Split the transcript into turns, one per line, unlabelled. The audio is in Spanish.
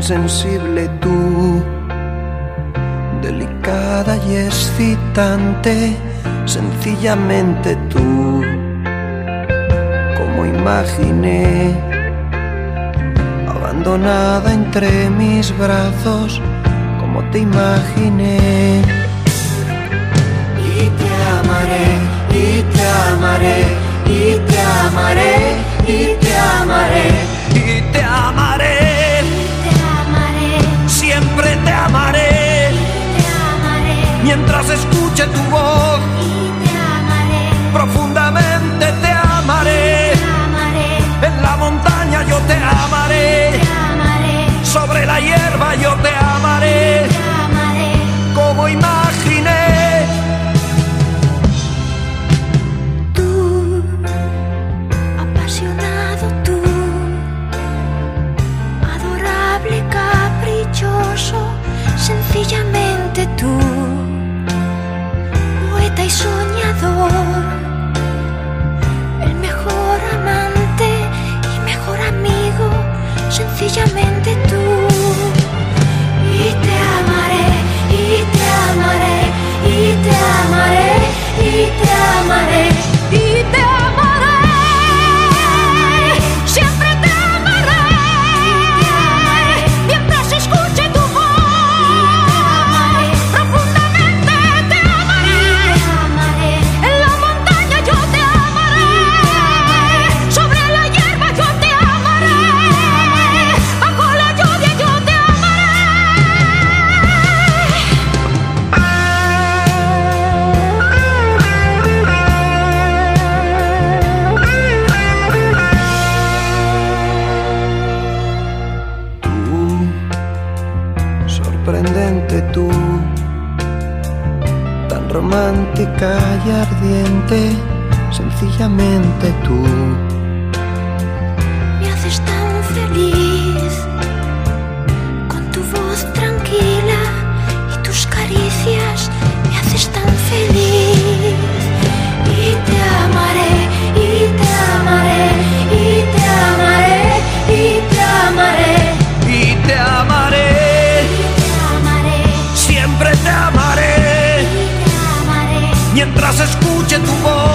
insensible tú, delicada y excitante, sencillamente tú, como imaginé, abandonada entre mis brazos, como te imaginé. Y te amaré, y te amaré, y te amaré, y te amaré, mientras escuche tu voz. Profundamente te amaré. En la montaña yo te amaré.
amaré,
Sobre la hierba yo te amaré.
te amaré.
Como imaginé.
Tú, apasionado tú, adorable, caprichoso, sencillamente soñador,
sorprendente tú, tan romántica y ardiente, sencillamente tú.
noche tu voz.